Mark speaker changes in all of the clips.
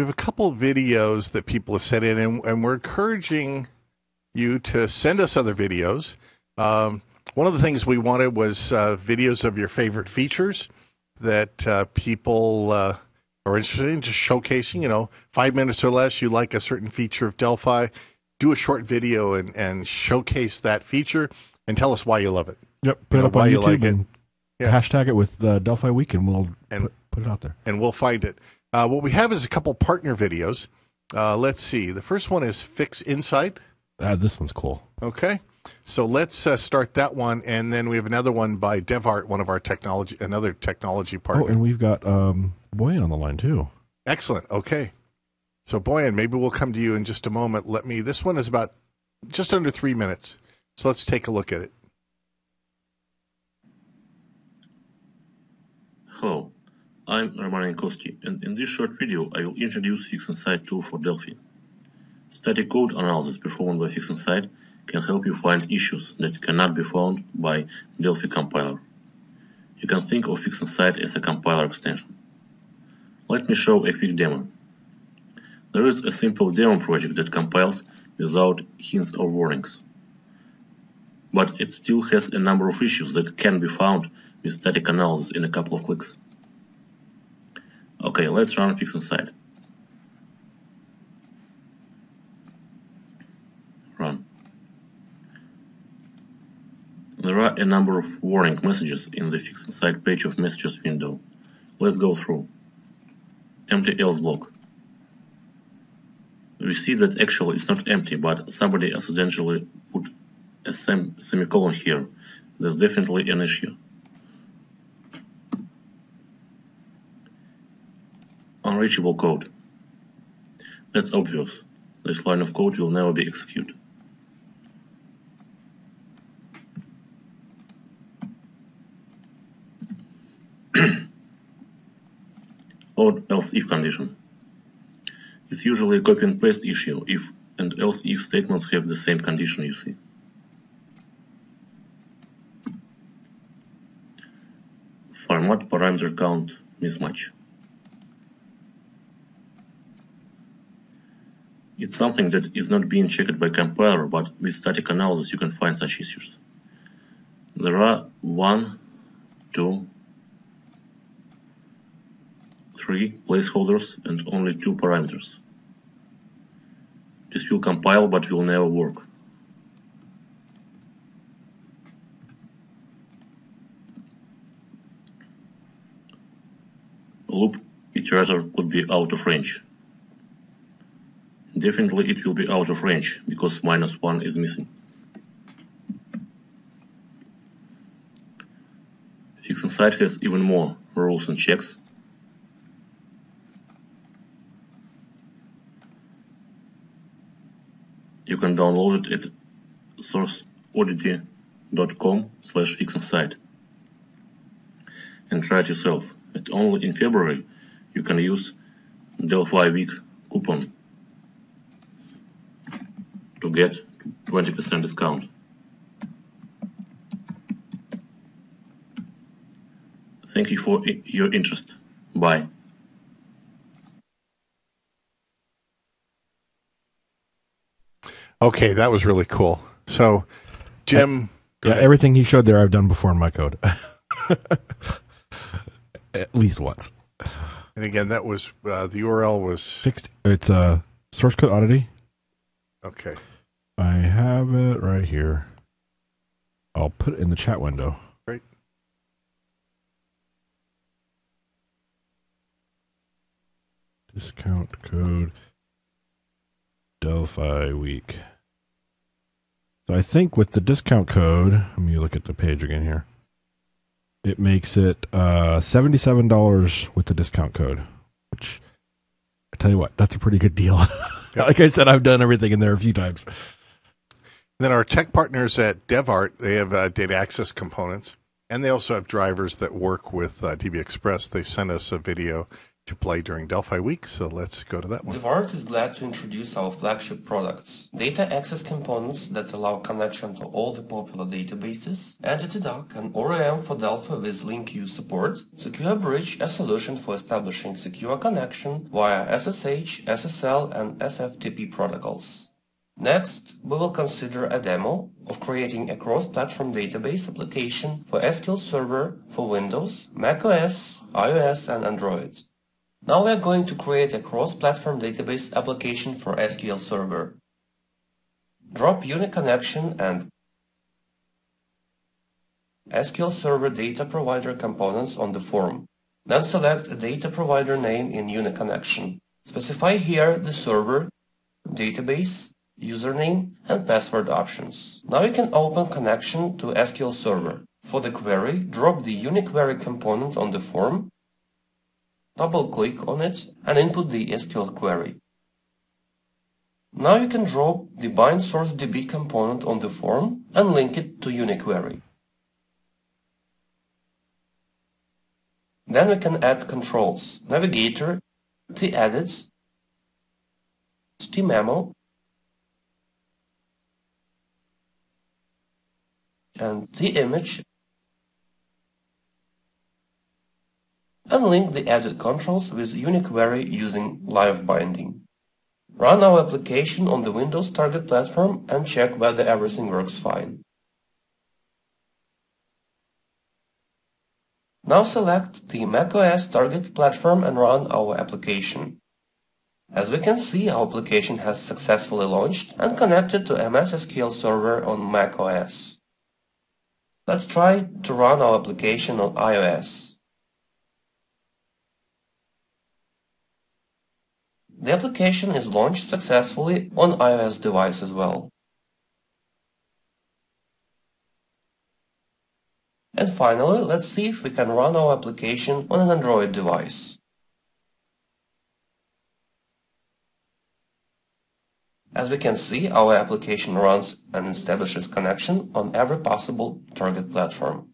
Speaker 1: We have a couple videos that people have sent in, and, and we're encouraging you to send us other videos. Um, one of the things we wanted was uh, videos of your favorite features that uh, people uh, are interested in, just showcasing. You know, five minutes or less, you like a certain feature of Delphi, do a short video and, and showcase that feature and tell us why you love it.
Speaker 2: Yep, put
Speaker 1: You
Speaker 2: it
Speaker 1: know,
Speaker 2: up on YouTube
Speaker 1: like it.
Speaker 2: and
Speaker 1: Yeah.
Speaker 2: hashtag it with uh, Delphi Week, and we'll
Speaker 1: And-
Speaker 2: put, put it out there.
Speaker 1: and we'll find it. Uh, what we have is a couple partner videos. Uh, let's see. The first one is FixInsight.
Speaker 2: Uh, this one's cool.
Speaker 1: Okay. So let's uh, start that one, and then we have another one by DevArt, one of our technology, another technology partner.
Speaker 2: Oh, and we've got um, Boyan on the line too.
Speaker 1: Excellent. Okay. So Boyan, maybe we'll come to you in just a moment. Let me. This one is about just under three minutes. So let's take a look at it.
Speaker 3: Hello, I'm Roman Yankovsky, and in this short video I will introduce FixInsight tool for Delphi. Static code analysis performed by FixInsight can help you find issues that cannot be found by Delphi compiler. You can think of FixInsight as a compiler extension. Let me show a quick demo. There is a simple demo project that compiles without hints or warnings. But it still has a number of issues that can be found with static analysis in a couple of clicks. Okay, let's run FixInsight. Run. There are a number of warning messages in the FixInsight page of messages window. Let's go through. Empty else block. We see that actually it's not empty, but somebody accidentally put a sem semicolon here. There's definitely an issue. Unreachable code. That's obvious. This line of code will never be executed. or else if condition. It's usually a copy and paste issue if and else if statements have the same condition you see. Format parameter count mismatch. It's something that is not being checked by compiler, but with static analysis you can find such issues. There are one, two, three placeholders and only two parameters. This will compile but will never work. Loop iterator could be out of range. Definitely it will be out of range because minus 1 is missing. Fix has even more rules and checks. You can download it at sourceoddity.com slash fixinsight and try it yourself. And only in February you can use Delphi Week coupon to get 20% discount. Thank you for your interest. Bye.
Speaker 1: Okay, that was really cool. So, Jim, go
Speaker 2: Yeah, everything he showed there, I've done before in my code. At least once.
Speaker 1: and again, that was uh, the URL was
Speaker 2: Fixed. It's a uh, source code oddity.
Speaker 1: Okay.
Speaker 2: I have it right here. I'll put it in the chat window.
Speaker 1: Great.
Speaker 2: Discount code Delphi week. So I think with the discount code, let me look at the page again here. It makes it uh, seventy-seven dollars with the discount code, which I tell you what, that's a pretty good deal. like I said, I've done everything in there a few times.
Speaker 1: Then our tech partners at DevArt, they have uh, data access components, and they also have drivers that work with uh, DB Express. They sent us a video to play during Delphi Week, so let's go to that one.
Speaker 4: DevArt is glad to introduce our flagship products, data access components that allow connection to all the popular databases, EntityDAC and ORM for Delphi with LINQ support, Secure Bridge, a solution for establishing secure connection via SSH, SSL and SFTP protocols. Next, we will consider a demo of creating a cross-platform database application for SQL Server for Windows, macOS, iOS and Android. Now we are going to create a cross-platform database application for SQL Server. Drop UniConnection and SQL Server Data Provider components on the form. Then select a data provider name in UniConnection. Specify here the server, database, username and password options. Now you can open connection to SQL Server. For the query, drop the UniQuery component on the form double-click on it and input the SQL query. Now you can drop the bind source DB component on the form and link it to UniQuery. Then we can add controls, navigator, tedit, tmemo, and timage and link the added controls with UniQuery using live binding. Run our application on the Windows target platform and check whether everything works fine. Now select the macOS target platform and run our application. As we can see, our application has successfully launched and connected to MS SQL Server on macOS. Let's try to run our application on iOS. The application is launched successfully on iOS device as well. And finally, let's see if we can run our application on an Android device. As we can see, our application runs and establishes connection on every possible target platform.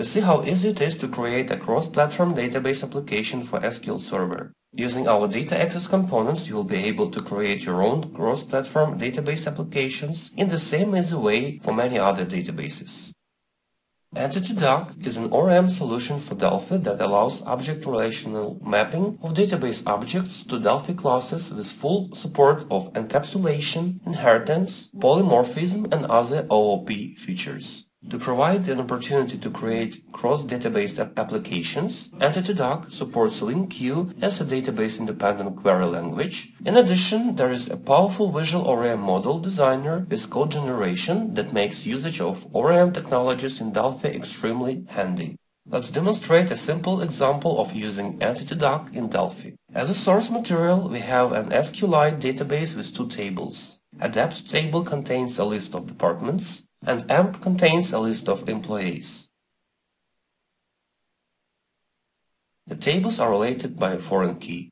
Speaker 4: You see how easy it is to create a cross-platform database application for SQL Server. Using our data access components, you will be able to create your own cross-platform database applications in the same easy way for many other databases. EntityDAC is an ORM solution for Delphi that allows object relational mapping of database objects to Delphi classes with full support of encapsulation, inheritance, polymorphism, and other OOP features. To provide an opportunity to create cross-database applications, EntityDAC supports LINQ as a database-independent query language. In addition, there is a powerful visual ORM model designer with code generation that makes usage of ORM technologies in Delphi extremely handy. Let's demonstrate a simple example of using EntityDAC in Delphi. As a source material, we have an SQLite database with two tables. A dept table contains a list of departments, and EMP contains a list of employees. The tables are related by a foreign key.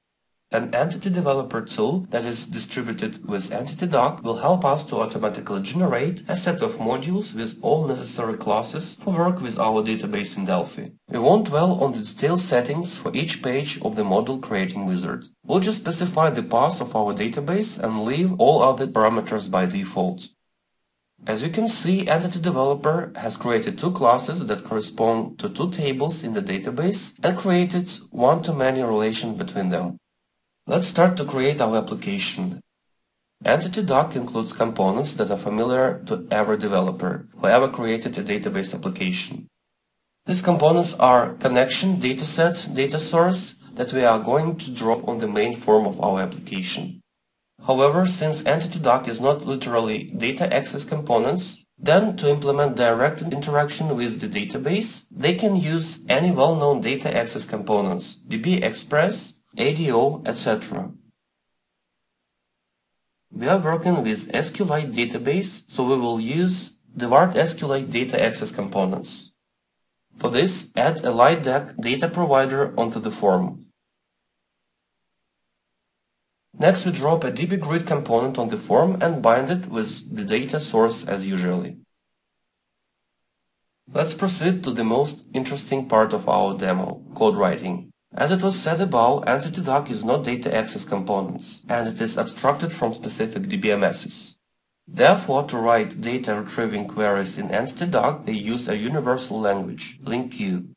Speaker 4: An entity developer tool that is distributed with EntityDAC will help us to automatically generate a set of modules with all necessary classes for work with our database in Delphi. We won't dwell on the detailed settings for each page of the model creating wizard. We'll just specify the path of our database and leave all other parameters by default. As you can see, Entity Developer has created two classes that correspond to two tables in the database and created one-to-many relation between them. Let's start to create our application. EntityDAC includes components that are familiar to every developer who ever created a database application. These components are connection, dataset, data source that we are going to drop on the main form of our application. However, since EntityDAC is not literally data access components, then to implement direct interaction with the database, they can use any well-known data access components, DB Express, ADO, etc. We are working with SQLite database, so we will use the DevArt SQLite data access components. For this, add a LiteDAC data provider onto the form. Next we drop a dbgrid component on the form and bind it with the data source as usually. Let's proceed to the most interesting part of our demo, code writing. As it was said above, EntityDAC is not data access components, and it is abstracted from specific DBMSs. Therefore, to write data retrieving queries in EntityDAC, they use a universal language, LINQ.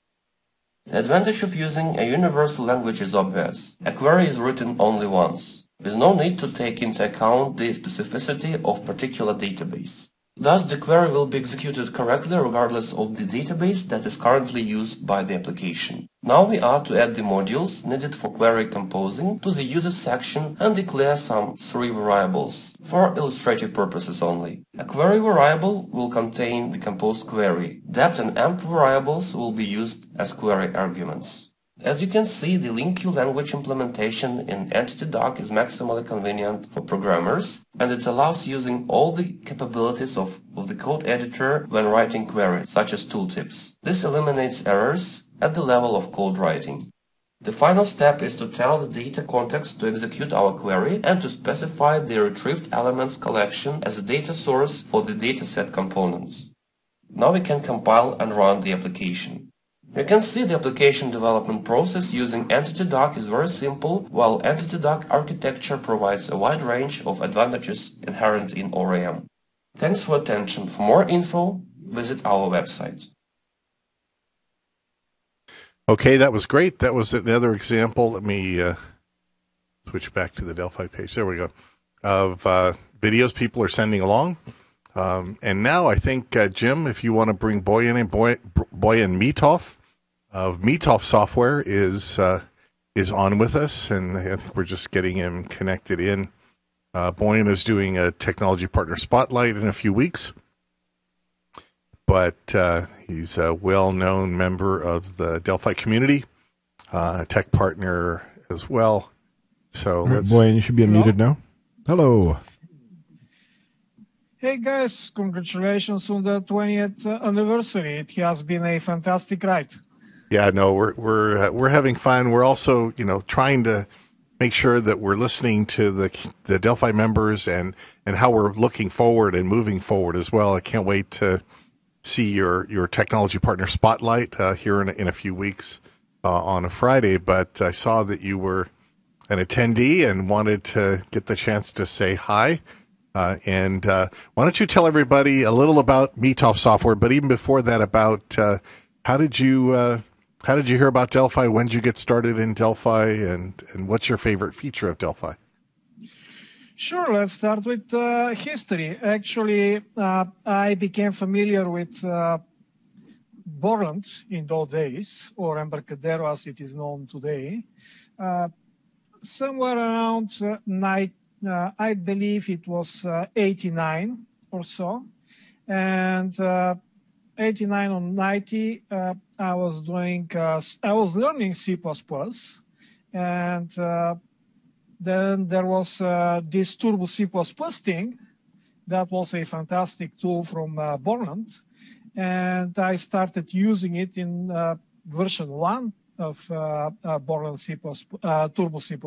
Speaker 4: The advantage of using a universal language is obvious. A query is written only once, with no need to take into account the specificity of particular database. Thus, the query will be executed correctly regardless of the database that is currently used by the application. Now we are to add the modules needed for query composing to the users section and declare some three variables, for illustrative purposes only. A query variable will contain the composed query. Dept and emp variables will be used as query arguments. As you can see, the LINQ language implementation in EntityDAC is maximally convenient for programmers, and it allows using all the capabilities of, of the code editor when writing queries, such as tooltips. This eliminates errors at the level of code writing. The final step is to tell the data context to execute our query and to specify the retrieved elements collection as a data source for the dataset components. Now we can compile and run the application. You can see the application development process using EntityDAC is very simple, while EntityDAC architecture provides a wide range of advantages inherent in ORM. Thanks for attention. For more info, visit our website.
Speaker 1: Okay, that was great. That was another example. Let me uh, switch back to the Delphi page. There we go. Of uh, videos people are sending along. Um, and now I think, uh, Jim, if you want to bring Boyan and Boy, Boyan Mitov of Mitov Software is uh, is on with us, and I think we're just getting him connected in. Uh, Boyan is doing a technology partner spotlight in a few weeks, but uh, he's a well-known member of the Delphi community, uh, tech partner as well. So
Speaker 2: Right,
Speaker 1: let's.
Speaker 2: Boyan, you should be unmuted now. Hello.
Speaker 5: Hey guys, congratulations on the 20th anniversary. It has been a fantastic ride.
Speaker 1: Yeah, no, we're we're uh, we're having fun. We're also, you know, trying to make sure that we're listening to the the Delphi members and and how we're looking forward and moving forward as well. I can't wait to see your your technology partner spotlight uh, here in a, in a few weeks uh, on a Friday. But I saw that you were an attendee and wanted to get the chance to say hi. Uh, and uh, why don't you tell everybody a little about Mitov Software? But even before that, about uh, how did you uh, how did you hear about Delphi? When did you get started in Delphi? And, and what's your favorite feature of Delphi?
Speaker 5: Sure, let's start with uh, history. Actually, uh, I became familiar with uh, Borland in those days, or Embarcadero as it is known today, uh, somewhere around uh, night, uh, I believe it was uh, 89 or so. And 89 or 90, uh, I was doing, uh, I was learning C++, and uh, then there was uh, this Turbo C++ thing. That was a fantastic tool from uh, Borland, and I started using it in uh, version one of uh, Borland C++, Turbo C++.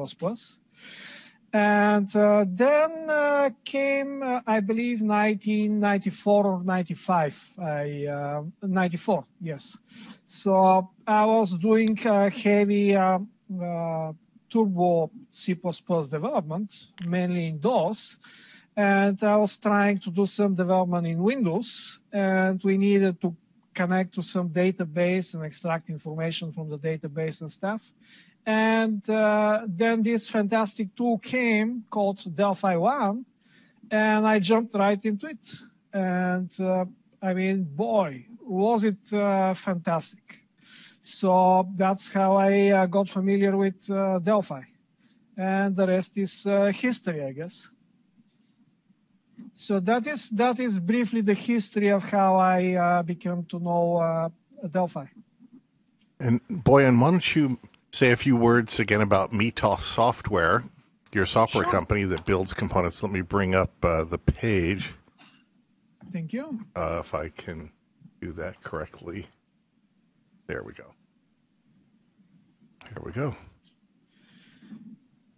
Speaker 5: And uh, then uh, came, uh, I believe, 1994 or 95. I, uh, 94, yes. So I was doing heavy Turbo C++ development, mainly in DOS. And I was trying to do some development in Windows, and we needed to connect to some database and extract information from the database and stuff. And uh, then this fantastic tool came called Delphi One, and I jumped right into it. And uh, I mean, boy, was it uh, fantastic! So that's how I uh, got familiar with uh, Delphi, and the rest is uh, history, I guess. So that is that is briefly the history of how I became to know Delphi.
Speaker 1: And Boyan, why don't you say a few words again about Mitov Software, your software
Speaker 5: Sure.
Speaker 1: company that builds components? Let me bring up uh, the page
Speaker 5: Thank you.
Speaker 1: uh, if I can do that correctly. There we go. Here we go.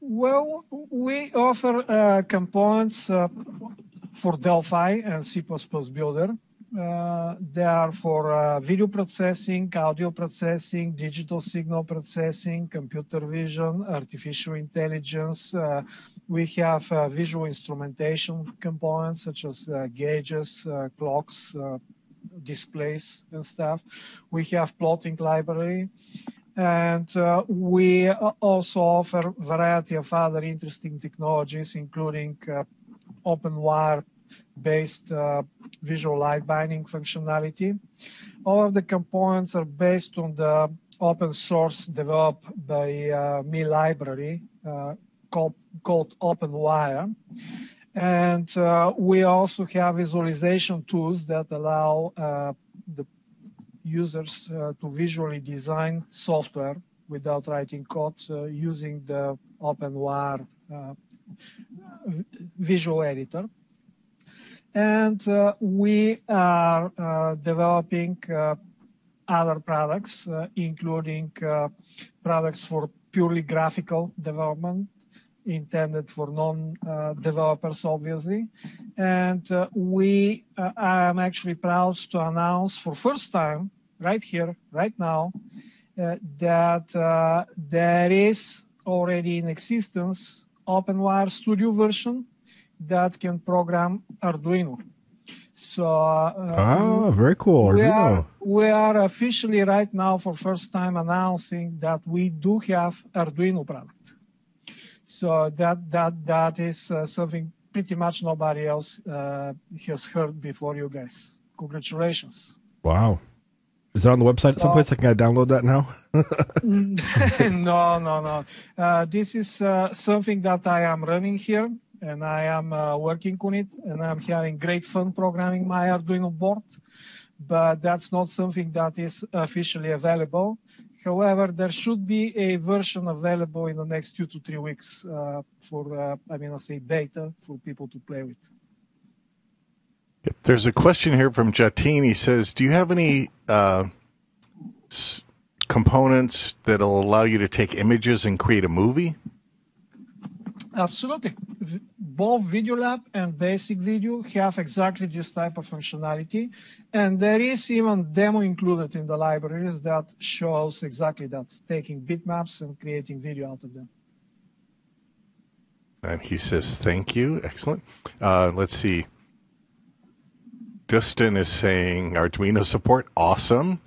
Speaker 5: Well, we offer uh, components uh, for Delphi and C++ Builder. Uh, they are for uh, video processing, audio processing, digital signal processing, computer vision, artificial intelligence. Uh, we have uh, visual instrumentation components such as uh, gauges, uh, clocks, displays, and stuff. We have plotting library. And we also offer variety of other interesting technologies, including OpenWire based uh, visual light binding functionality. All of the components are based on the open source developed by uh, me library uh, called, called OpenWire. And uh, we also have visualization tools that allow uh, the users uh, to visually design software without writing code using the OpenWire visual editor. And uh, we are uh, developing uh, other products, uh, including uh, products for purely graphical development intended for non-developers, uh, obviously. And we, I'm actually proud to announce for first time, right here, right now, that there is already in existence OpenWire Studio version that can program Arduino. So uh,
Speaker 2: ah, very cool.
Speaker 5: We are, we are officially right now for first time announcing that we do have Arduino product. So that that that is uh, something pretty much nobody else uh, has heard before you guys. Congratulations!
Speaker 2: Wow. Is it on the website so, someplace? I can download that now.
Speaker 5: no, no, no. Uh, this is uh, something that I am running here and I am uh, working on it and I'm having great fun programming my Arduino board, but that's not something that is officially available. However, there should be a version available in the next two to three weeks uh, for, uh, I mean, I say beta for people to play with.
Speaker 1: There's a question here from Jatin. He says, "Do you have any uh, s- components that'll allow you to take images and create a movie?"
Speaker 5: Absolutely both VideoLab and Basic Video have exactly this type of functionality. And there is even demo included in the libraries that shows exactly that, taking bitmaps and creating video out of them.
Speaker 1: And he says, thank you. Excellent. Uh, let's see. Dustin is saying Arduino support, awesome.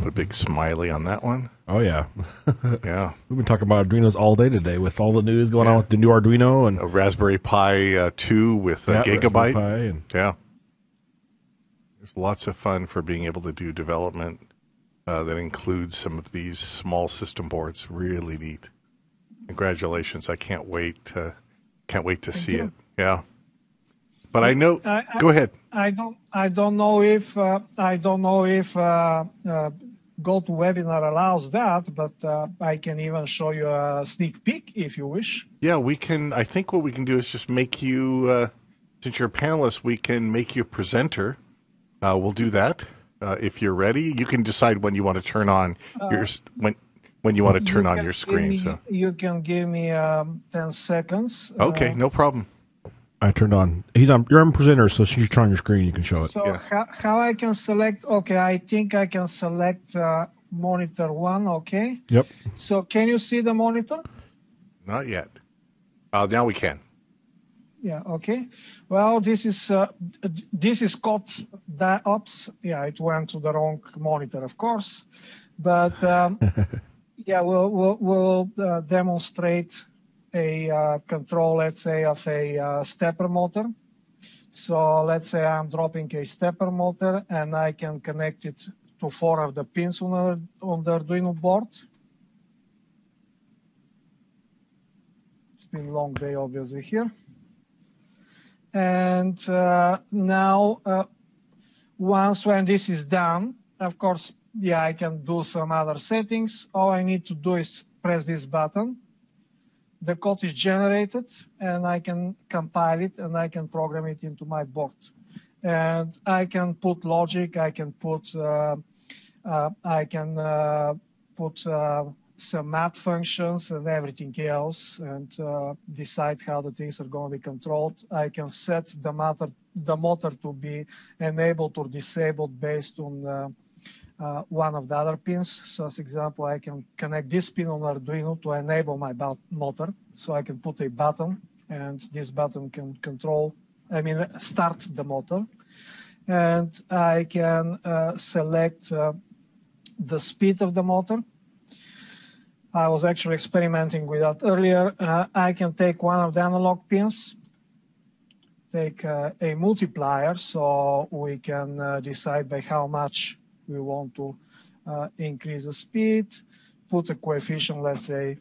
Speaker 1: Put a big smiley on that one.
Speaker 2: Oh yeah,
Speaker 1: yeah.
Speaker 2: We've been talking about Arduinos all day today with all the news going yeah. on with the new Arduino and
Speaker 1: a Raspberry Pi uh, two with a yeah, gigabyte. And... Yeah, there's lots of fun for being able to do development uh, that includes some of these small system boards. Really neat. Congratulations! I can't wait to can't wait to Thank see you. it. Yeah. But I know. I, I, go ahead.
Speaker 5: I don't. I don't know if. Uh, I don't know if uh, uh, GoToWebinar allows that, but uh, I can even show you a sneak peek if you wish.
Speaker 1: Yeah, we can. I think what we can do is just make you, uh, since you're a panelist, we can make you a presenter. Uh, we'll do that uh, if you're ready. You can decide when you want to turn on uh, your when when you want to turn on your screen.
Speaker 5: Me,
Speaker 1: so
Speaker 5: you can give me um, ten seconds.
Speaker 1: Okay, uh, no problem.
Speaker 2: I turned on. He's on. You're on presenter, so since you turn on your screen, you can show it.
Speaker 5: So yeah. how, how I can select? Okay, I think I can select uh, monitor one. Okay.
Speaker 2: Yep.
Speaker 5: So can you see the monitor?
Speaker 1: Not yet. Uh, now we can.
Speaker 5: Yeah. Okay. Well, this is uh, this is COT ops. Yeah, it went to the wrong monitor, of course, but um, yeah, we'll we'll, we'll uh, demonstrate a uh, control, let's say, of a uh, stepper motor. So let's say I'm dropping a stepper motor and I can connect it to four of the pins on the, on the Arduino board. It's been a long day, obviously, here. And uh, now, uh, once when this is done, of course, yeah, I can do some other settings. All I need to do is press this button the code is generated and I can compile it and I can program it into my board. And I can put logic, I can put, uh, uh, I can uh, put uh, some math functions and everything else and uh, decide how the things are going to be controlled. I can set the matter the motor to be enabled or disabled based on uh, one of the other pins. So as example, I can connect this pin on Arduino to enable my motor. So I can put a button and this button can control, I mean, start the motor. And I can uh, select uh, the speed of the motor. I was actually experimenting with that earlier. Uh, I can take one of the analog pins, take uh, a multiplier, so we can uh, decide by how much we want to uh, increase the speed, put a coefficient, let's say,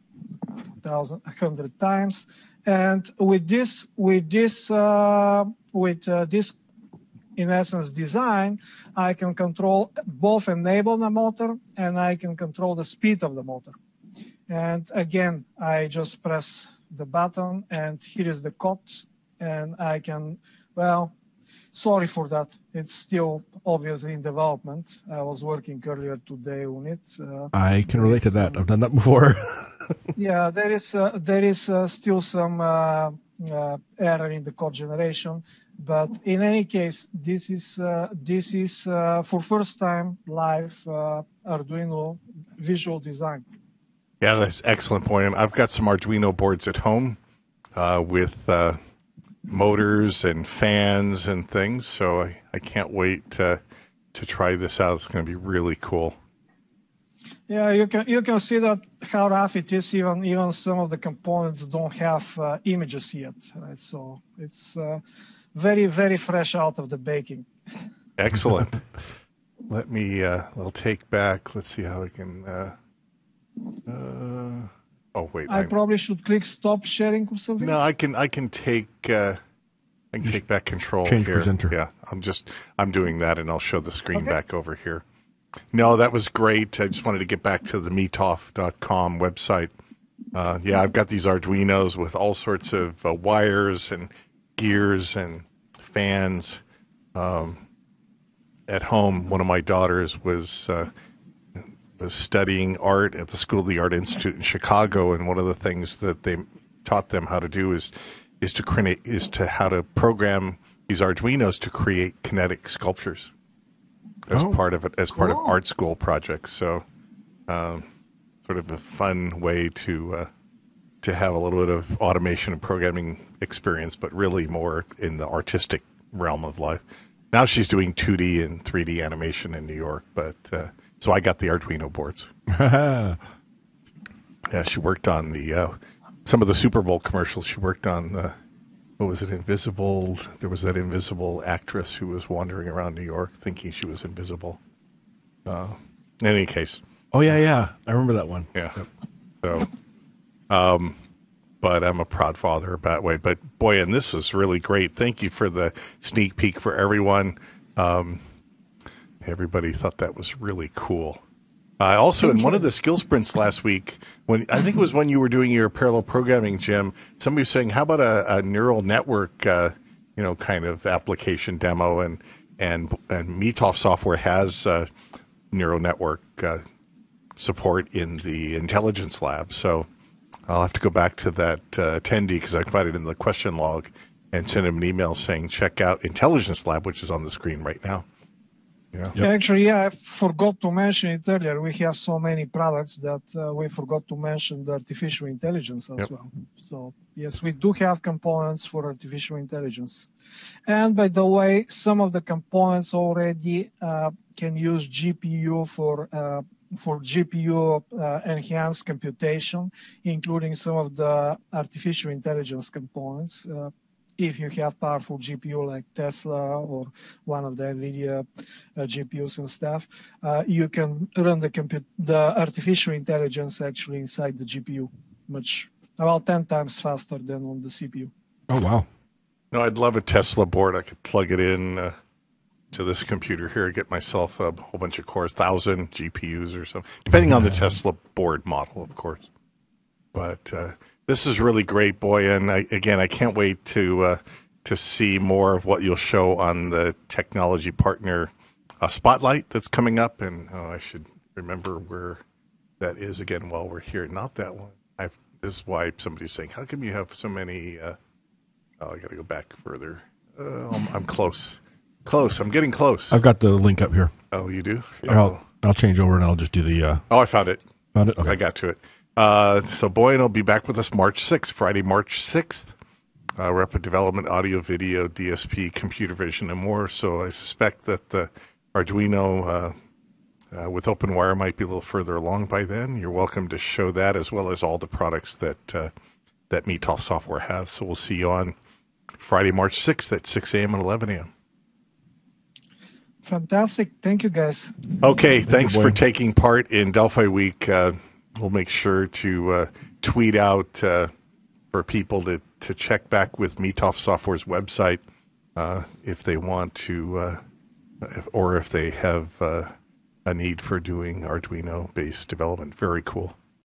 Speaker 5: 100 times. And with this, with this, uh, with uh, this, in essence, design, I can control both enable the motor and I can control the speed of the motor. And again, I just press the button and here is the code and I can, well, sorry for that. It's still obviously in development. I was working earlier today on it.
Speaker 2: Uh, I can relate to that. I've done that before.
Speaker 5: yeah, there is uh, there is uh, still some uh, uh, error in the code generation, but in any case, this is uh, this is for first time live Arduino visual design.
Speaker 1: Yeah, that's excellent point. I've got some Arduino boards at home uh, with uh, motors and fans and things, so I, I can't wait to, to try this out. It's going to be really cool.
Speaker 5: Yeah, you can you can see that how rough it is. Even even some of the components don't have uh, images yet, right? So it's uh, very very fresh out of the baking.
Speaker 1: Excellent. Let me. Uh, I'll take back. Let's see how I can uh, uh, oh wait.
Speaker 5: I I'm, probably should click stop sharing or something.
Speaker 1: No, I can. I can take. Uh, I can take back control
Speaker 2: Change
Speaker 1: here.
Speaker 2: presenter.
Speaker 1: Yeah, I'm just. I'm doing that, and I'll show the screen okay. back over here. No, that was great. I just wanted to get back to the mitov.com website. Uh, yeah, I've got these Arduinos with all sorts of uh, wires and gears and fans. Um, at home, one of my daughters was uh, was studying art at the School of the Art Institute in Chicago, and one of the things that they taught them how to do is is to create is to how to program these Arduinos to create kinetic sculptures as oh, part of it as cool. part of art school projects. So, um, sort of a fun way to uh, to have a little bit of automation and programming experience, but really more in the artistic realm of life. Now she's doing 2D and 3D animation in New York, but uh, so I got the Arduino boards. yeah, she worked on the uh, some of the Super Bowl commercials. She worked on the what was it? Invisible. There was that invisible actress who was wandering around New York thinking she was invisible. Uh, in any case.
Speaker 2: Oh yeah, yeah, I remember that one.
Speaker 1: Yeah. Yep. So, um, but I'm a proud father that way. But boy, and this is really great. Thank you for the sneak peek for everyone. Um, Everybody thought that was really cool. Uh, also, in one of the skill sprints last week, when I think it was when you were doing your parallel programming, Jim, somebody was saying, "How about a, a neural network, uh, you know, kind of application demo?" And and and Mitov software has uh, neural network uh, support in the intelligence lab. So I'll have to go back to that uh, attendee because I it in the question log and send him an email saying, "Check out Intelligence Lab," which is on the screen right now.
Speaker 5: Yeah. Yep. Actually, yeah, I forgot to mention it earlier. We have so many products that uh, we forgot to mention the artificial intelligence as yep. well. So, yes, we do have components for artificial intelligence. And by the way, some of the components already uh, can use GPU for uh, for GPU uh, enhanced computation, including some of the artificial intelligence components. Uh, if you have powerful GPU like Tesla or one of the NVIDIA uh, GPUs and stuff, uh, you can run the compute, the artificial intelligence actually inside the GPU, much about 10 times faster than on the CPU.
Speaker 2: Oh, wow.
Speaker 1: No, I'd love a Tesla board. I could plug it in uh, to this computer here, get myself a whole bunch of cores, thousand GPUs or something, depending on the Tesla board model, of course. But uh, this is really great, boy, and I, again, I can't wait to uh, to see more of what you'll show on the technology partner uh, spotlight that's coming up. And oh, I should remember where that is again while we're here. Not that one. I've, this is why somebody's saying, "How come you have so many?" Uh, oh, I got to go back further. Uh, I'm, I'm close. Close. I'm getting close.
Speaker 2: I've got the link up here.
Speaker 1: Oh, you do?
Speaker 2: I'll I'll change over and I'll just do the. Uh,
Speaker 1: Oh, I found it.
Speaker 2: found it. Okay.
Speaker 1: I got to it. Uh, so Boyan will be back with us March 6th, Friday, March 6th. Uh, Rapid Development, Audio, Video, DSP, Computer Vision, and more. So I suspect that the Arduino uh, uh, with OpenWire might be a little further along by then. You're welcome to show that as well as all the products that uh, that Mitov Software has. So we'll see you on Friday, March 6th at 6 a.m. and 11 a.m.
Speaker 5: Fantastic. Thank you, guys.
Speaker 1: Okay, thanks for taking part in Delphi Week. Uh, we'll make sure to uh, tweet out uh, for people to, to check back with Mitov Software's website uh, if they want to, uh, if, or if they have uh, a need for doing Arduino based development. Very cool.